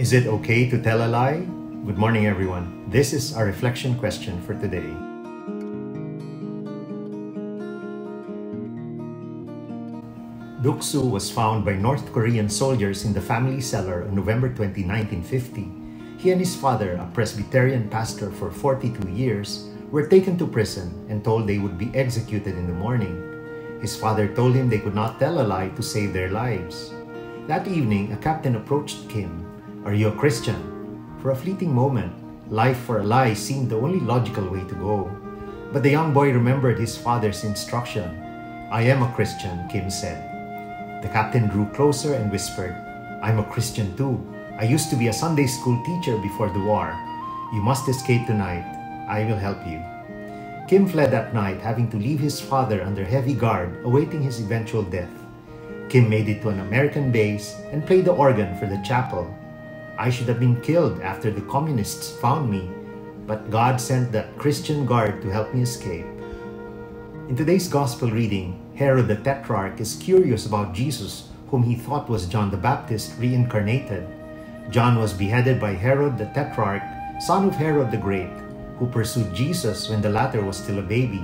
Is it okay to tell a lie? Good morning, everyone. This is our reflection question for today. Duksu was found by North Korean soldiers in the family cellar on November 20, 1950. He and his father, a Presbyterian pastor for 42 years, were taken to prison and told they would be executed in the morning. His father told him they could not tell a lie to save their lives. That evening, a captain approached Kim. Are you a Christian? For a fleeting moment, life for a lie seemed the only logical way to go. But the young boy remembered his father's instruction. I am a Christian, Kim said. The captain drew closer and whispered, I'm a Christian too. I used to be a Sunday school teacher before the war. You must escape tonight. I will help you. Kim fled that night, having to leave his father under heavy guard, awaiting his eventual death. Kim made it to an American base and played the organ for the chapel. I should have been killed after the communists found me, but God sent that Christian guard to help me escape. In today's gospel reading, Herod the Tetrarch is curious about Jesus, whom he thought was John the Baptist reincarnated. John was beheaded by Herod the Tetrarch, son of Herod the Great who pursued Jesus when the latter was still a baby.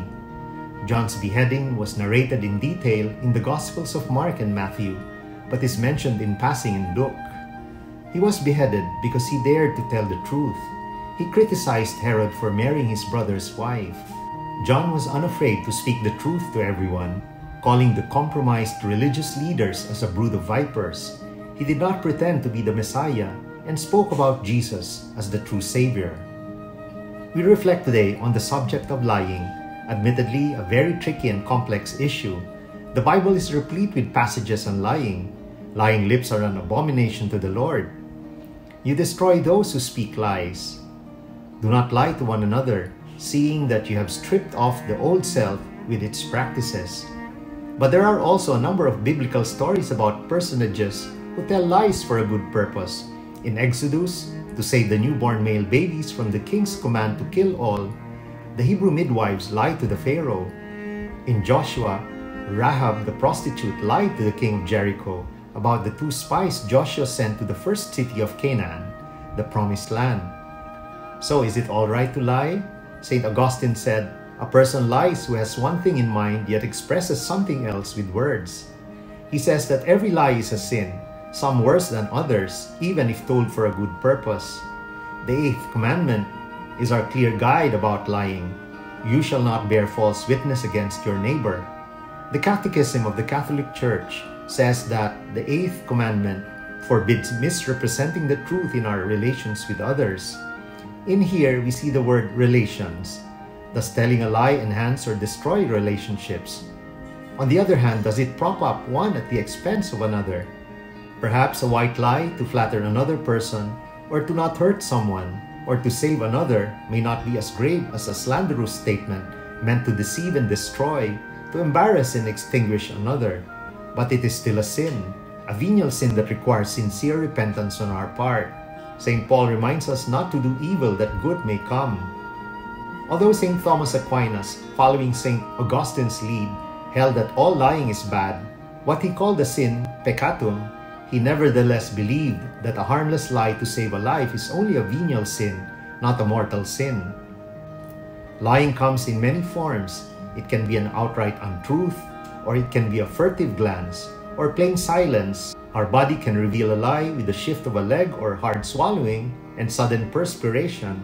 John's beheading was narrated in detail in the Gospels of Mark and Matthew, but is mentioned in passing in Luke. He was beheaded because he dared to tell the truth. He criticized Herod for marrying his brother's wife. John was unafraid to speak the truth to everyone, calling the compromised religious leaders as a brood of vipers. He did not pretend to be the Messiah and spoke about Jesus as the true Savior. We reflect today on the subject of lying, admittedly a very tricky and complex issue. The Bible is replete with passages on lying. Lying lips are an abomination to the Lord. You destroy those who speak lies. Do not lie to one another, seeing that you have stripped off the old self with its practices. But there are also a number of biblical stories about personages who tell lies for a good purpose. In Exodus, to save the newborn male babies from the king's command to kill all, the Hebrew midwives lied to the Pharaoh. In Joshua, Rahab the prostitute lied to the king of Jericho about the two spies Joshua sent to the first city of Canaan, the promised land. So is it all right to lie? St. Augustine said, A person lies who has one thing in mind yet expresses something else with words. He says that every lie is a sin, some worse than others, even if told for a good purpose. The eighth commandment is our clear guide about lying. You shall not bear false witness against your neighbor. The Catechism of the Catholic Church says that the eighth commandment forbids misrepresenting the truth in our relations with others. In here, we see the word relations. Does telling a lie enhance or destroy relationships? On the other hand, does it prop up one at the expense of another? Perhaps a white lie to flatter another person, or to not hurt someone, or to save another may not be as grave as a slanderous statement meant to deceive and destroy, to embarrass and extinguish another. But it is still a sin, a venial sin that requires sincere repentance on our part. St. Paul reminds us not to do evil that good may come. Although St. Thomas Aquinas, following St. Augustine's lead, held that all lying is bad, what he called a sin, peccatum, he nevertheless believed that a harmless lie to save a life is only a venial sin, not a mortal sin. Lying comes in many forms. It can be an outright untruth, or it can be a furtive glance, or plain silence. Our body can reveal a lie with the shift of a leg or hard swallowing and sudden perspiration.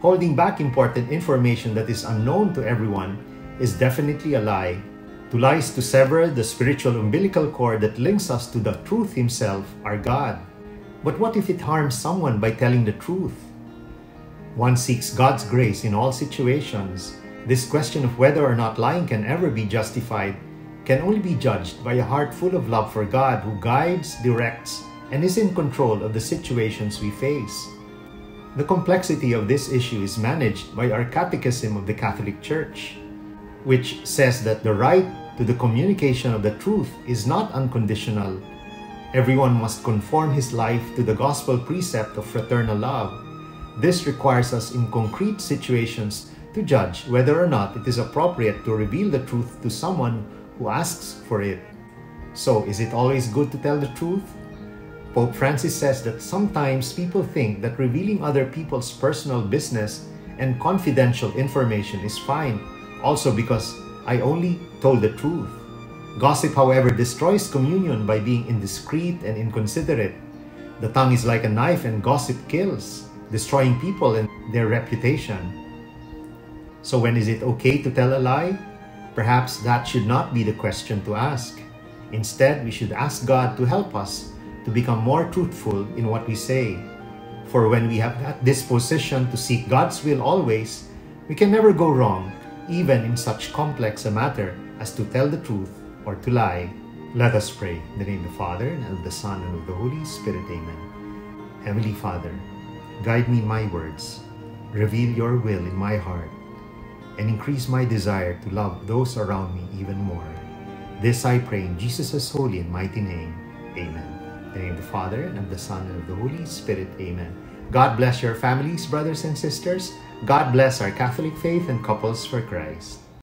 Holding back important information that is unknown to everyone is definitely a lie to lie is to sever the spiritual umbilical cord that links us to the truth Himself, our God. But what if it harms someone by telling the truth? One seeks God's grace in all situations. This question of whether or not lying can ever be justified can only be judged by a heart full of love for God who guides, directs, and is in control of the situations we face. The complexity of this issue is managed by our Catechism of the Catholic Church which says that the right to the communication of the truth is not unconditional. Everyone must conform his life to the gospel precept of fraternal love. This requires us in concrete situations to judge whether or not it is appropriate to reveal the truth to someone who asks for it. So, is it always good to tell the truth? Pope Francis says that sometimes people think that revealing other people's personal business and confidential information is fine, also because I only told the truth. Gossip, however, destroys communion by being indiscreet and inconsiderate. The tongue is like a knife, and gossip kills, destroying people and their reputation. So, when is it okay to tell a lie? Perhaps that should not be the question to ask. Instead, we should ask God to help us to become more truthful in what we say. For when we have that disposition to seek God's will always, we can never go wrong, even in such complex a matter as to tell the truth or to lie. Let us pray. In the name of the Father, and of the Son, and of the Holy Spirit. Amen. Heavenly Father, guide me in my words, reveal your will in my heart, and increase my desire to love those around me even more. This I pray in Jesus' holy and mighty name. Amen. In the name of the Father, and of the Son, and of the Holy Spirit. Amen. God bless your families, brothers and sisters. God bless our Catholic faith and couples for Christ.